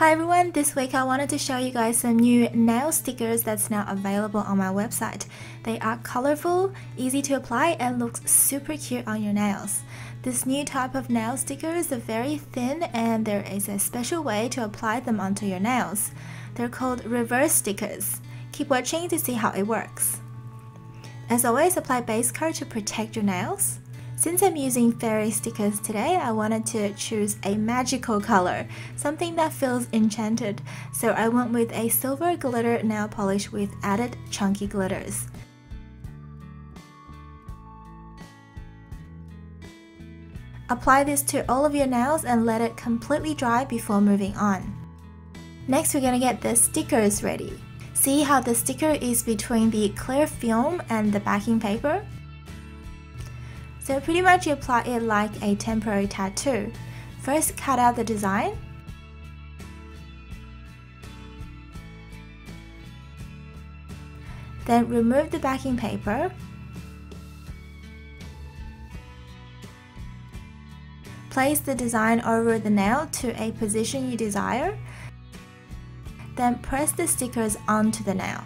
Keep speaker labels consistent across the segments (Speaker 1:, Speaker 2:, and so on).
Speaker 1: Hi everyone, this week I wanted to show you guys some new nail stickers that's now available on my website. They are colorful, easy to apply and looks super cute on your nails. This new type of nail stickers are very thin and there is a special way to apply them onto your nails. They're called reverse stickers. Keep watching to see how it works. As always, apply base coat to protect your nails. Since I'm using fairy stickers today, I wanted to choose a magical color, something that feels enchanted, so I went with a silver glitter nail polish with added chunky glitters. Apply this to all of your nails and let it completely dry before moving on. Next, we're gonna get the stickers ready. See how the sticker is between the clear film and the backing paper? So pretty much you apply it like a temporary tattoo. First cut out the design. Then remove the backing paper. Place the design over the nail to a position you desire. Then press the stickers onto the nail.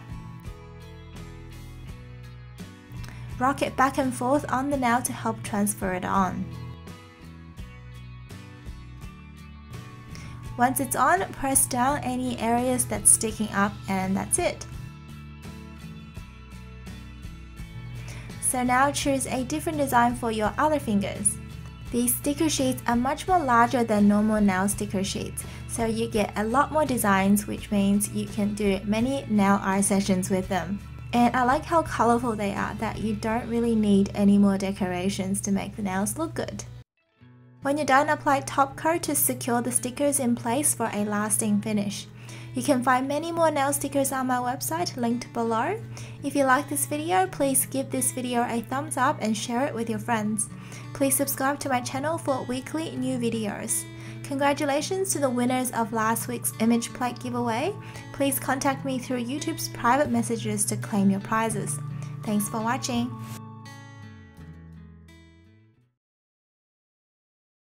Speaker 1: Rock it back and forth on the nail to help transfer it on. Once it's on, press down any areas that's sticking up and that's it. So now choose a different design for your other fingers. These sticker sheets are much more larger than normal nail sticker sheets, so you get a lot more designs which means you can do many nail art sessions with them. And I like how colorful they are that you don't really need any more decorations to make the nails look good. When you're done, apply top coat to secure the stickers in place for a lasting finish. You can find many more nail stickers on my website linked below. If you like this video, please give this video a thumbs up and share it with your friends. Please subscribe to my channel for weekly new videos. Congratulations to the winners of last week's image plate giveaway. Please contact me through YouTube's private messages to claim your prizes. Thanks for watching.